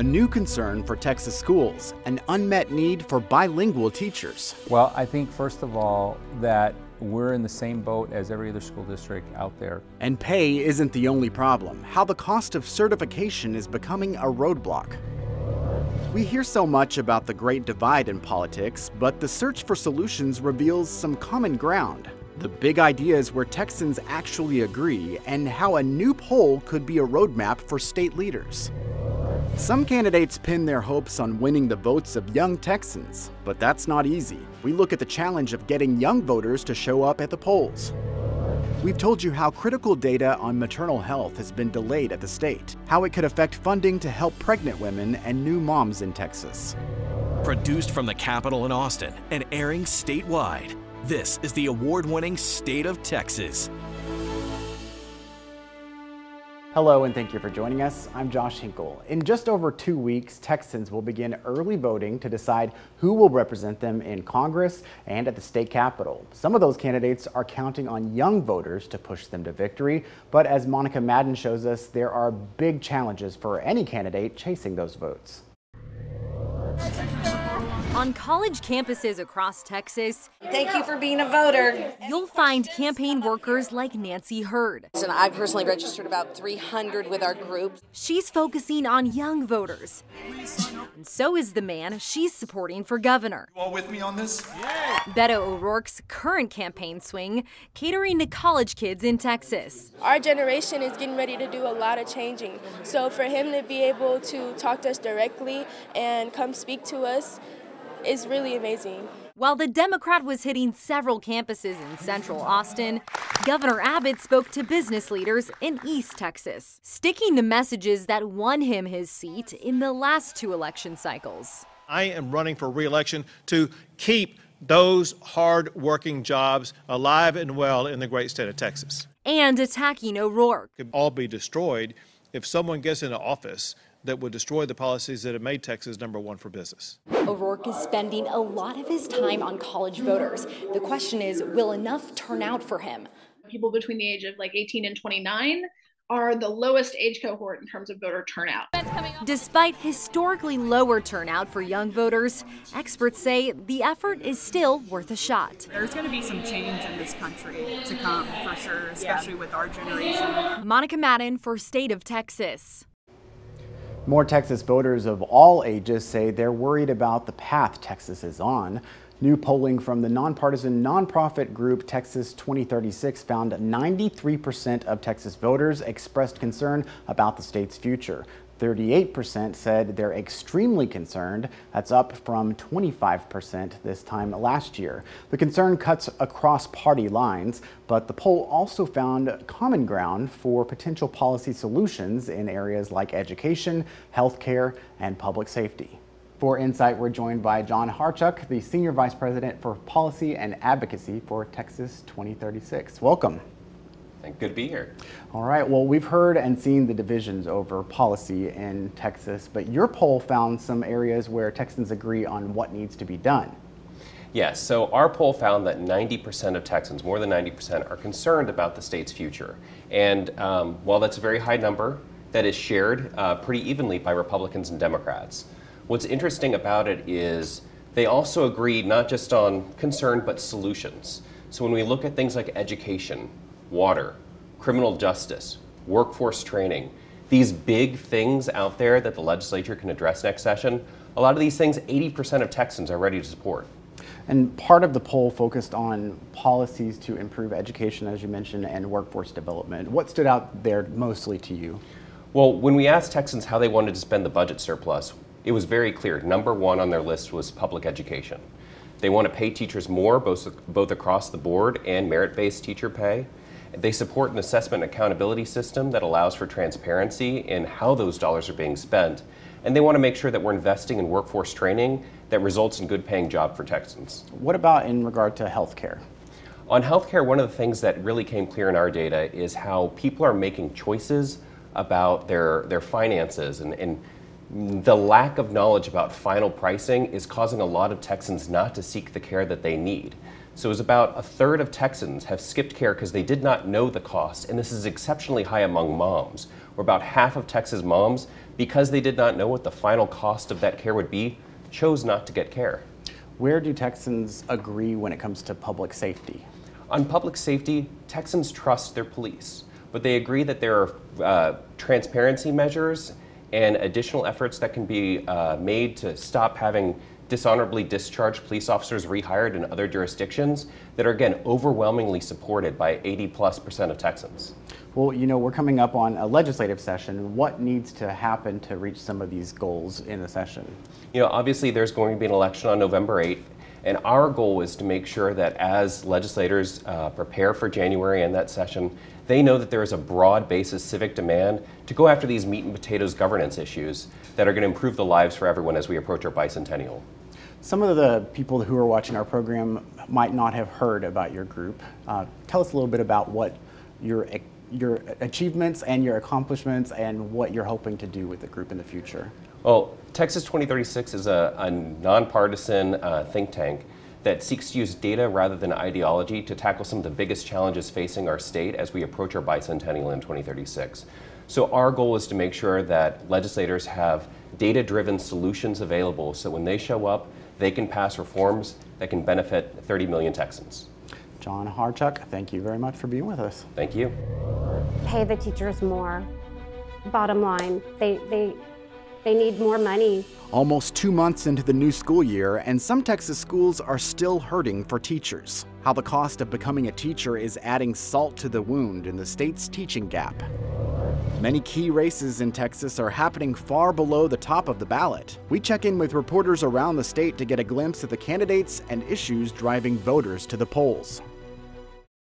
a new concern for Texas schools, an unmet need for bilingual teachers. Well, I think first of all that we're in the same boat as every other school district out there. And pay isn't the only problem. How the cost of certification is becoming a roadblock. We hear so much about the great divide in politics, but the search for solutions reveals some common ground. The big ideas where Texans actually agree, and how a new poll could be a roadmap for state leaders. Some candidates pin their hopes on winning the votes of young Texans, but that's not easy. We look at the challenge of getting young voters to show up at the polls. We've told you how critical data on maternal health has been delayed at the state, how it could affect funding to help pregnant women and new moms in Texas. Produced from the Capitol in Austin and airing statewide, this is the award winning State of Texas. Hello, and thank you for joining us. I'm Josh Hinkle. In just over two weeks, Texans will begin early voting to decide who will represent them in Congress and at the state capitol. Some of those candidates are counting on young voters to push them to victory, but as Monica Madden shows us, there are big challenges for any candidate chasing those votes. On college campuses across Texas, thank you for being a voter. You'll find campaign workers like Nancy Hurd. And I personally registered about 300 with our group. She's focusing on young voters. And so is the man she's supporting for governor. You all with me on this? Yeah. Beto O'Rourke's current campaign swing, catering to college kids in Texas. Our generation is getting ready to do a lot of changing. So for him to be able to talk to us directly and come speak to us, is really amazing. While the Democrat was hitting several campuses in central Austin, Governor Abbott spoke to business leaders in East Texas, sticking to messages that won him his seat in the last two election cycles. I am running for reelection to keep those hard working jobs alive and well in the great state of Texas. And attacking O'Rourke. Could all be destroyed if someone gets into office that would destroy the policies that have made Texas number one for business. O'Rourke is spending a lot of his time on college voters. The question is, will enough turn out for him? People between the age of like 18 and 29 are the lowest age cohort in terms of voter turnout. Despite historically lower turnout for young voters, experts say the effort is still worth a shot. There's going to be some change in this country to come for sure, especially yeah. with our generation. Monica Madden for State of Texas. More Texas voters of all ages say they're worried about the path Texas is on. New polling from the nonpartisan nonprofit group Texas 2036 found 93% of Texas voters expressed concern about the state's future. 38% said they're extremely concerned. That's up from 25% this time last year. The concern cuts across party lines, but the poll also found common ground for potential policy solutions in areas like education, healthcare, and public safety. For Insight, we're joined by John Hryhorchuk, the Senior Vice President for Policy and Advocacy for Texas 2036. Welcome. Good to be here. All right. Well, we've heard and seen the divisions over policy in Texas, but your poll found some areas where Texans agree on what needs to be done. Yes. So our poll found that 90% of Texans, more than 90%, are concerned about the state's future. And um, while that's a very high number, that is shared uh, pretty evenly by Republicans and Democrats. What's interesting about it is they also agree not just on concern, but solutions. So when we look at things like education, water, criminal justice, workforce training, these big things out there that the legislature can address next session, a lot of these things 80% of Texans are ready to support. And part of the poll focused on policies to improve education, as you mentioned, and workforce development. What stood out there mostly to you? Well, when we asked Texans how they wanted to spend the budget surplus, it was very clear. Number one on their list was public education. They want to pay teachers more, both, both across the board and merit based teacher pay. They support an assessment accountability system that allows for transparency in how those dollars are being spent. And they want to make sure that we're investing in workforce training that results in good paying job for Texans. What about in regard to healthcare? On healthcare, one of the things that really came clear in our data is how people are making choices about their, their finances and, and the lack of knowledge about final pricing is causing a lot of Texans not to seek the care that they need. So it was about a third of Texans have skipped care because they did not know the cost, and this is exceptionally high among moms, where about half of Texas moms, because they did not know what the final cost of that care would be, chose not to get care. Where do Texans agree when it comes to public safety? On public safety, Texans trust their police, but they agree that there are uh, transparency measures and additional efforts that can be uh, made to stop having dishonorably discharged police officers rehired in other jurisdictions that are, again, overwhelmingly supported by 80 plus percent of Texans. Well, you know, we're coming up on a legislative session. What needs to happen to reach some of these goals in the session? You know, obviously there's going to be an election on November 8th, and our goal is to make sure that as legislators uh, prepare for January and that session, they know that there is a broad basis civic demand to go after these meat and potatoes governance issues that are going to improve the lives for everyone as we approach our bicentennial. Some of the people who are watching our program might not have heard about your group. Uh, tell us a little bit about what your your achievements and your accomplishments and what you're hoping to do with the group in the future. Well, Texas 2036 is a, a nonpartisan uh, think tank that seeks to use data rather than ideology to tackle some of the biggest challenges facing our state as we approach our bicentennial in 2036. So our goal is to make sure that legislators have data-driven solutions available so when they show up, they can pass reforms that can benefit 30 million Texans. John Hryhorchuk, thank you very much for being with us. Thank you. Pay the teachers more. Bottom line, they, they, they need more money. Almost two months into the new school year, and some Texas schools are still hurting for teachers. How the cost of becoming a teacher is adding salt to the wound in the state's teaching gap. Many key races in Texas are happening far below the top of the ballot. We check in with reporters around the state to get a glimpse of the candidates and issues driving voters to the polls.